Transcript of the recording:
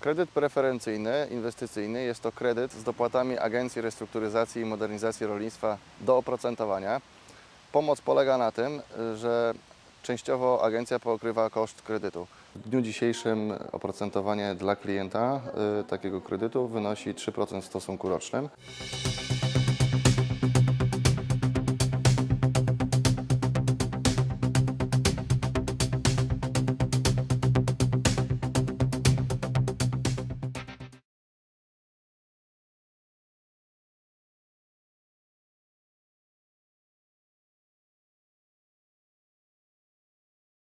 Kredyt preferencyjny, inwestycyjny jest to kredyt z dopłatami Agencji Restrukturyzacji i Modernizacji Rolnictwa do oprocentowania. Pomoc polega na tym, że częściowo agencja pokrywa koszt kredytu. W dniu dzisiejszym oprocentowanie dla klienta y, takiego kredytu wynosi 3% w stosunku rocznym.